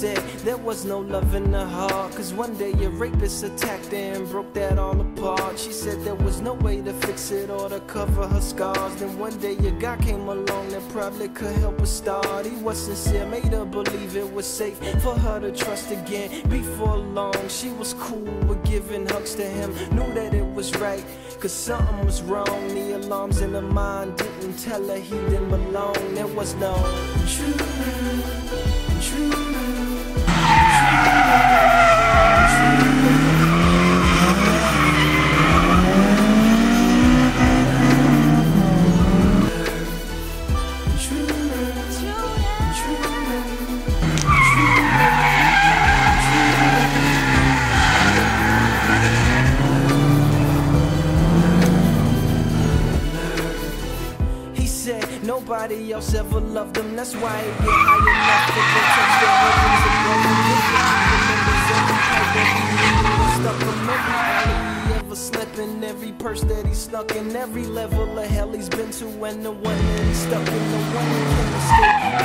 there was no love in her heart. Cause one day a rapist attacked her and broke that all apart. She said there was no way to fix it or to cover her scars. Then one day a guy came along that probably could help her start. He was sincere, made her believe it was safe for her to trust again. Before long, she was cool with giving hugs to him. Knew that it was right, cause something was wrong. The alarms in her mind didn't tell her he didn't belong. There was no true nobody else ever loved them, That's why he get high enough to go touch the heavens and broken. Stuck him every alley he ever slept in, every purse that he snuck in, every level of hell he's been to, and the one that he stuck in, the one he can't escape.